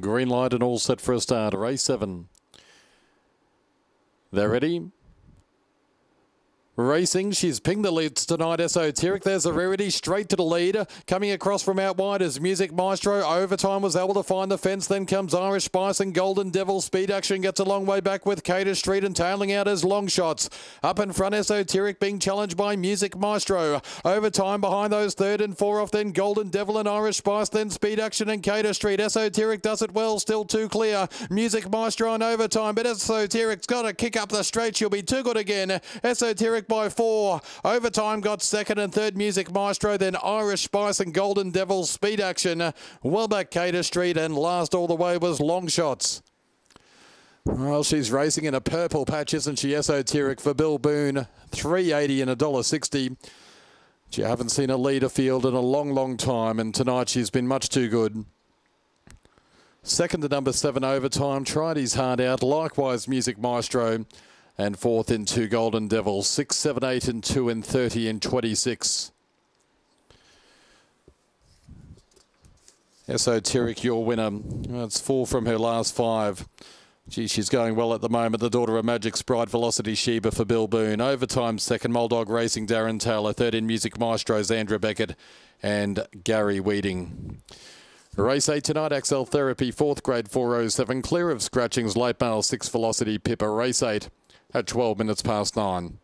Green light and all set for a start. Race seven. They're ready. Racing, she's pinged the leads tonight. Esoteric, there's a rarity straight to the lead. Coming across from out wide is Music Maestro. Overtime was able to find the fence. Then comes Irish Spice and Golden Devil. Speed Action gets a long way back with Cater Street and tailing out as long shots. Up in front, Esoteric being challenged by Music Maestro. Overtime behind those third and four off. Then Golden Devil and Irish Spice. Then Speed Action and Cater Street. Esoteric does it well, still too clear. Music Maestro on overtime, but Esoteric's got to kick up the straight. She'll be too good again. Esoteric by four. Overtime got second and third Music Maestro, then Irish Spice and Golden Devil Speed Action. Well back Cater Street and last all the way was Long Shots. Well, she's racing in a purple patch, isn't she? Esoteric for Bill Boone, 380 and a dollar sixty. You haven't seen a leader field in a long, long time, and tonight she's been much too good. Second to number seven overtime, tried his heart out. Likewise, Music Maestro and fourth in two Golden Devils, six, seven, eight, and two, and 30 and 26. Esoteric, your winner. That's four from her last five. Gee, she's going well at the moment. The daughter of Magic Sprite, Velocity Sheba for Bill Boone. Overtime second, Moldog Racing, Darren Taylor. Third in Music Maestro, Zandra Beckett and Gary Weeding. Race 8 tonight, Axel Therapy, 4th grade 407. Clear of scratchings, late mail 6 Velocity Pippa. Race 8 at 12 minutes past 9.